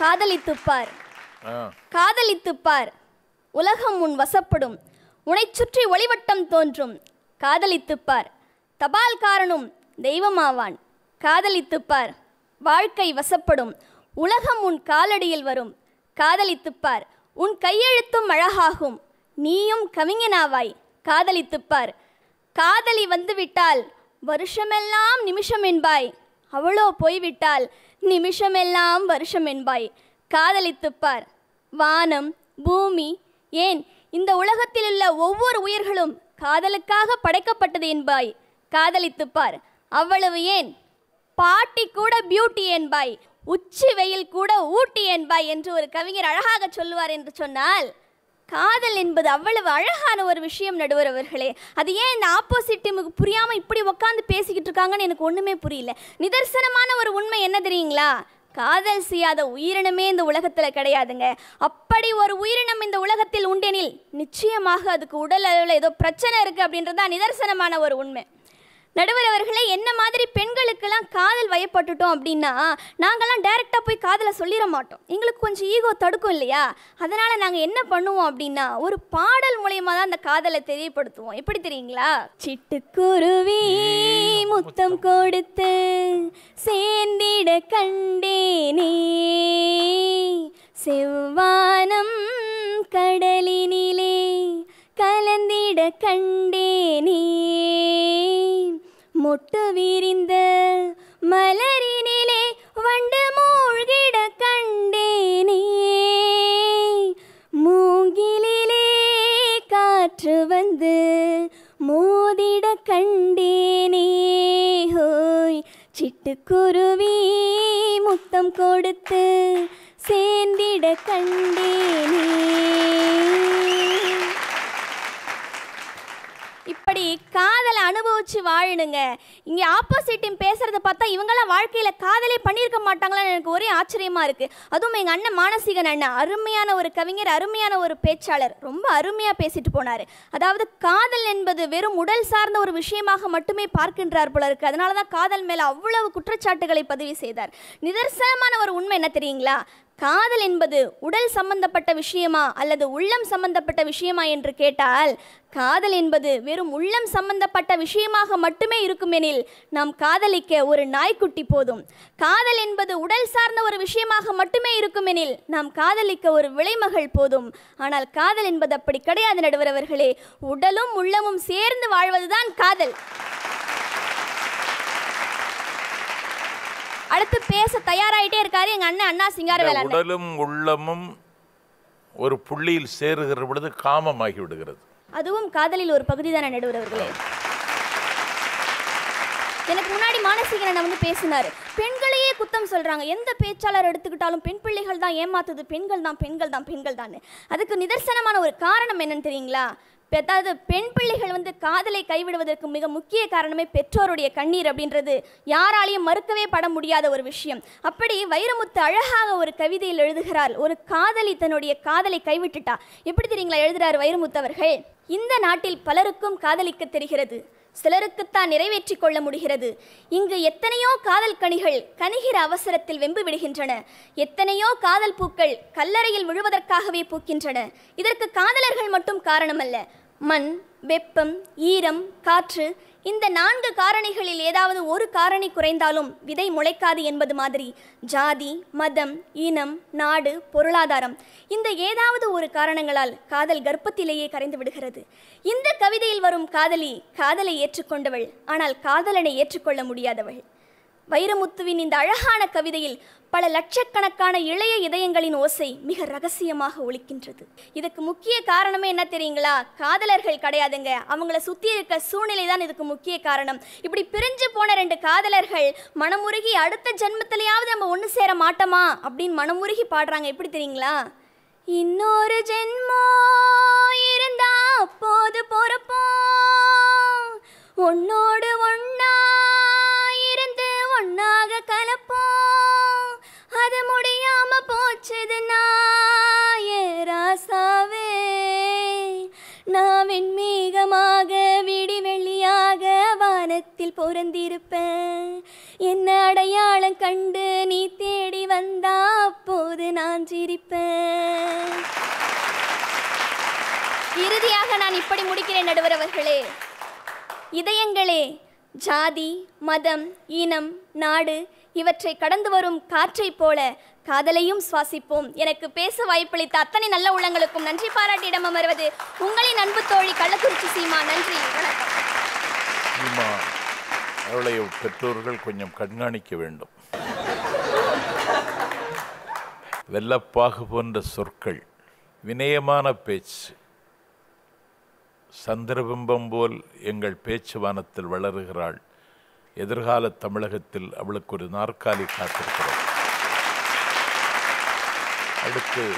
காதலித்துப்பார். காதலித்துப்பார். உலகம் உன் வசப்படும். உனைச் சுற்றி ஒளிவட்டம் தோன்றும். காதலித்துப்பார். தபால்காரனும் தெய்வமாவான். காதலித்துப்பார். வாழ்க்கை வசப்படும். உலகம் உன் காலடியில் வரும். காதலித்துப்பார். உன் கையெழுத்தும் அழகாகும். நீயும் கவிஞனாவாய். காதலித்துப்பார். காதலி வந்துவிட்டால் வருஷமெல்லாம் நிமிஷம் என்பாய். அவளோ போய்விட்டால் நிமிஷமெல்லாம் வருஷம் என்பாய். காதலித்துப்பார் வானம் பூமி ஏன்? இந்த உலகத்தில் உள்ள ஒவ்வொரு உயிர்களும் காதலுக்காக படைக்கப்பட்டது என்பாய். காதலித்துப்பார் அவ்வளவு ஏன்? பாட்டி கூட பியூட்டி என்பாய். உச்சி வெயில் கூட ஊட்டி என்பாய் என்று ஒரு கவிஞர் அழகாக சொல்லுவார் என்று சொன்னால் காதல் என்பது அவ்வளவு அழகான ஒரு விஷயம் நடுவர் அவர்களே. அது ஏன் இந்த ஆப்போசிட் டீமுக்கு புரியாமல் இப்படி உட்காந்து பேசிக்கிட்டு இருக்காங்கன்னு எனக்கு ஒன்றுமே புரியல. நிதர்சனமான ஒரு உண்மை என்ன தெரியுங்களா? காதல் செய்யாத உயிரினமே இந்த உலகத்தில் கிடையாதுங்க. அப்படி ஒரு உயிரினம் இந்த உலகத்தில் உண்டெனில் நிச்சயமாக அதுக்கு உடல் அளவில் ஏதோ பிரச்சனை இருக்கு அப்படின்றதான் நிதர்சனமான ஒரு உண்மை. நடுவர் அவர்களே என்ன மாதிரி பெண்களுக்கெல்லாம் காதல் வயப்பட்டுட்டோம் அப்படின்னா நாங்கெல்லாம் டைரெக்டாக போய் காதலை சொல்லிட மாட்டோம். எங்களுக்கு கொஞ்சம் ஈகோ தடுக்கும் இல்லையா? அதனால் நாங்கள் என்ன பண்ணுவோம் அப்படின்னா ஒரு பாடல் மூலியமாக தான் அந்த காதலை தெரியப்படுத்துவோம். எப்படி தெரியுங்களா? சிட்டுக்குருவி முத்தம் கொடுத்து சேர்ந்திட கண்டேனே. செவ்வானம் கடலினிலே கலந்திட கண்டேனே. மொட்டு விரிந்த மலரினிலே வண்டு மூழ்கிட கண்டேனே. மூங்கிலே காற்று வந்து மோதிட கண்டேனே. ஹோய் சிட்டுக்குருவி முத்தம் கொடுத்து சேர்ந்திட கண்டேனே. இப்படி காதலை அனுபவிச்சு வாழணுங்க. இங்கே ஆப்போசிட் டீம் பேசுறத பார்த்தா இவங்கெல்லாம் வாழ்க்கையில் காதலே பண்ணியிருக்க மாட்டாங்களான்னு எனக்கு ஒரே ஆச்சரியமா இருக்கு. அதுவும் எங்கள் அண்ணன் மானசீகன் அண்ணன் அருமையான ஒரு கவிஞர் அருமையான ஒரு பேச்சாளர் ரொம்ப அருமையாக பேசிட்டு போனார். அதாவது காதல் என்பது வெறும் உடல் சார்ந்த ஒரு விஷயமாக மட்டுமே பார்க்கின்றார் போல இருக்கு. அதனால தான் காதல் மேலே அவ்வளவு குற்றச்சாட்டுகளை பதிவு செய்தார். நிதர்சனமான ஒரு உண்மை என்ன தெரியுங்களா? காதல் என்பது உடல் சம்பந்தப்பட்ட விஷயமா அல்லது உள்ளம் சம்பந்தப்பட்ட விஷயமா என்று கேட்டால் காதல் என்பது வெறும் உள்ளம் சம்பந்தப்பட்ட விஷயமாக மட்டுமே இருக்குமெனில் நாம் காதலிக்க ஒரு நாய்க்குட்டி போதும். காதல் என்பது உடல் சார்ந்த ஒரு விஷயமாக மட்டுமே இருக்குமெனில் நாம் காதலிக்க ஒரு விலைமகள் போதும். ஆனால் காதல் என்பது அப்படி கிடையாது நடுவரவர்களே உடலும் உள்ளமும் சேர்ந்து வாழ்வதுதான் காதல். அடுத்து பேச தயாராயிட்டே இருக்காரு எங்க அண்ணன் அண்ணா சிங்காரவேல அண்ணன் உடலும் உள்ளமும் ஒரு புள்ளியில் சேருகிற பொழுது காமமாகி விடுகிறது. அதுவும் காதலில் ஒரு பகுதி தானே நடுவர் அவர்களே? எனக்கு முன்னாடி மானசீகரன் வந்து பேசினார். பெண்களையே குத்தம் சொல்கிறாங்க எந்த பேச்சாளர் எடுத்துக்கிட்டாலும் பெண் பிள்ளைகள் தான் ஏமாத்துது. பெண்கள் தான் பெண்கள் தான் பெண்கள் தான் அதுக்கு நிதர்சனமான ஒரு காரணம் என்னன்னு தெரியுங்களா? அதாவது பெண் பிள்ளைகள் வந்து காதலை கைவிடுவதற்கு மிக முக்கிய காரணமே பெற்றோருடைய கண்ணீர் அப்படின்றது. யாராலையும் மறுக்கவே பட முடியாத ஒரு விஷயம். அப்படி வைரமுத்து அழகாக ஒரு கவிதையில் எழுதுகிறார். ஒரு காதலி தன்னுடைய காதலை கைவிட்டுட்டா. எப்படி தெரியுங்களா எழுதுறாரு வைரமுத்து அவர்கள்? இந்த நாட்டில் பலருக்கும் காதலிக்க தெரிகிறது. சிலருக்குத்தான் நிறைவேற்றி கொள்ள முடிகிறது. இங்கு எத்தனையோ காதல் கனிகள் கனிகிற அவசரத்தில் வெம்பு விடுகின்றன. எத்தனையோ காதல் பூக்கள் கல்லறையில் விழுவதற்காகவே பூக்கின்றன. இதற்கு காதலர்கள் மட்டும் காரணமல்ல. மண் வெப்பம் ஈரம் காற்று இந்த நான்கு காரணிகளில் ஏதாவது ஒரு காரணி குறைந்தாலும் விதை முளைக்காது என்பது மாதிரி. ஜாதி மதம் இனம் நாடு பொருளாதாரம் இந்த ஏதாவது ஒரு காரணங்களால் காதல் கர்ப்பத்திலேயே கரைந்து விடுகிறது. இந்த கவிதையில் வரும் காதலி காதலை ஏற்றுக்கொண்டவள் ஆனால் காதலனை ஏற்றுக்கொள்ள முடியாதவள். வைரமுத்துவின் இந்த அழகான கவிதையில் பல லட்சக்கணக்கான இளைய இதயங்களின் ஓசை மிக ரகசியமாக ஒழிக்கின்றது இதுக்கு முக்கிய காரணமே என்ன தெரியுங்களா? காதலர்கள் கிடையாதுங்க. அவங்கள சுத்தி இருக்க சூழ்நிலை தான் இதுக்கு முக்கிய காரணம். இப்படி பிரிஞ்சு போன ரெண்டு காதலர்கள் மனமுருகி அடுத்த ஜென்மத்திலேயாவது நம்ம ஒன்று சேர மாட்டோமா? அப்படின்னு மனமுருகி பாடுறாங்க. எப்படி தெரியுங்களா? இன்னொரு ஜென்மோ இருந்தா அப்போது போறப்போ உன்னோடு ஒன்னா ஒன்னாக கலப்போம். அது முடியாம போச்சது நாயே ராசாவே. நான் வெண்மேகமாக விடி வெள்ளியாக வானத்தில் பொறந்திருப்பேன். என்ன அடையாளம் கண்டு நீ தேடி வந்தா அப்போது புஞ்சிரிப்பேன் இறுதியாக நான் இப்படி முடிக்கிறேன் நடுவரவர்களே இதயங்களே ஜாதி மதம் இனம் நாடு இவற்றை கடந்து வரும் காற்றைப் போல காதலையும் சுவாசிப்போம். எனக்கு பேச வாய்ப்பளித்த அத்தனை நல்ல உள்ளங்களுக்கும் நன்றி பாராட்டியிடம் அமர்வது உங்களின் அன்பு தோழி கள்ளக்குறிச்சி சீமா. நன்றி வணக்கம். அவளை பெற்றோர்கள் கொஞ்சம் கண்காணிக்க வேண்டும். வெள்ளப்பாகு போன்ற சொற்கள் வினயமான பேச்சு சந்திரபிம்பம் போல் எங்கள் பேச்சு வானத்தில் வளருகிறாள். எதிர்கால தமிழகத்தில் அவளுக்கு ஒரு நாற்காலி காத்திருக்கிறோம் அடுத்து